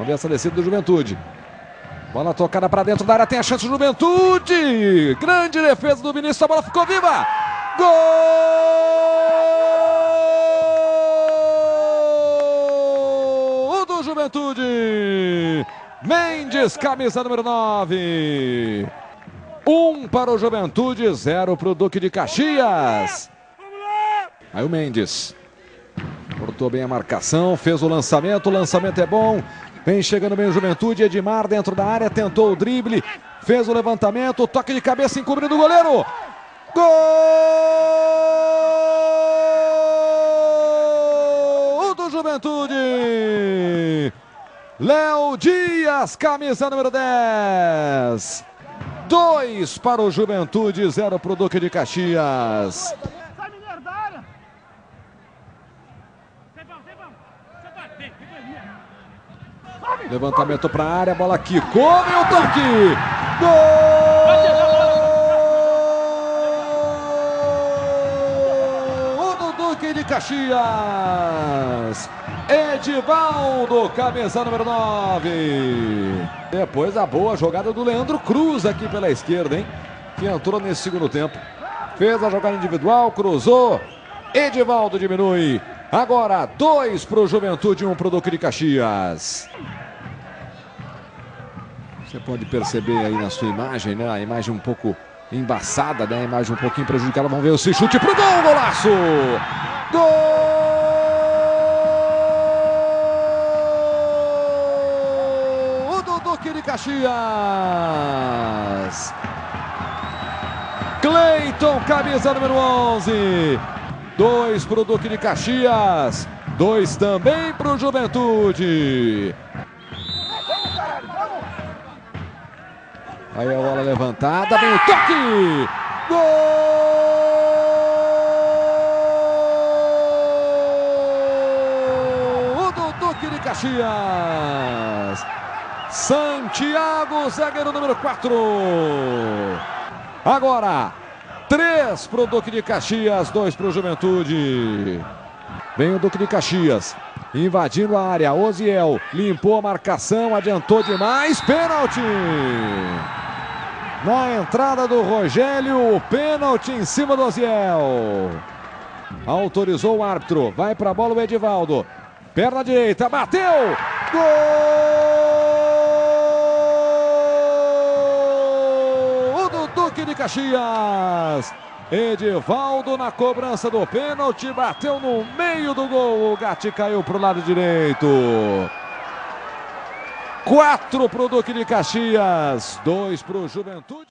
Vamos ver essa descida do Juventude. Bola tocada para dentro da área, tem a chance do Juventude. Grande defesa do Vinícius, a bola ficou viva. Gol do Juventude. Mendes, camisa número 9. Um para o Juventude, zero para o Duque de Caxias. Aí o Mendes. Cortou bem a marcação, fez o lançamento, o lançamento é bom. Vem chegando bem o Juventude, Edmar dentro da área, tentou o drible, fez o levantamento, toque de cabeça encobrindo o goleiro. Gol do Juventude! Léo Dias, camisa número 10. Dois para o Juventude, zero para o Duque de Caxias. Levantamento para a área, bola quicou, o toque! Gol do Duque de Caxias! Edivaldo, cabeça número 9. Depois a boa jogada do Leandro Cruz aqui pela esquerda, hein? Que entrou nesse segundo tempo. Fez a jogada individual, cruzou. Edivaldo diminui. Agora, dois para o Juventude, um para o Duque de Caxias. Você pode perceber aí na sua imagem, né? A imagem um pouco embaçada, né? A imagem um pouquinho prejudicada. Vamos ver esse chute pro gol, golaço! Gol Duque de Caxias! Cleiton, camisa número 11. Dois para o Duque de Caxias. Dois também para o Juventude. Aí a bola levantada, vem o toque! Gol do Duque de Caxias! Santiago, zagueiro número 4. Agora, três para o Duque de Caxias, dois para o Juventude. Vem o Duque de Caxias, invadindo a área. Oziel limpou a marcação, adiantou demais. Pênalti! Na entrada do Rogério, o pênalti em cima do Oziel. Autorizou o árbitro. Vai para a bola o Edivaldo. Perna direita, bateu! Gol do Duque de Caxias. Edivaldo na cobrança do pênalti, bateu no meio do gol. O Gatti caiu para o lado direito. Quatro para o Duque de Caxias, dois para o Juventude.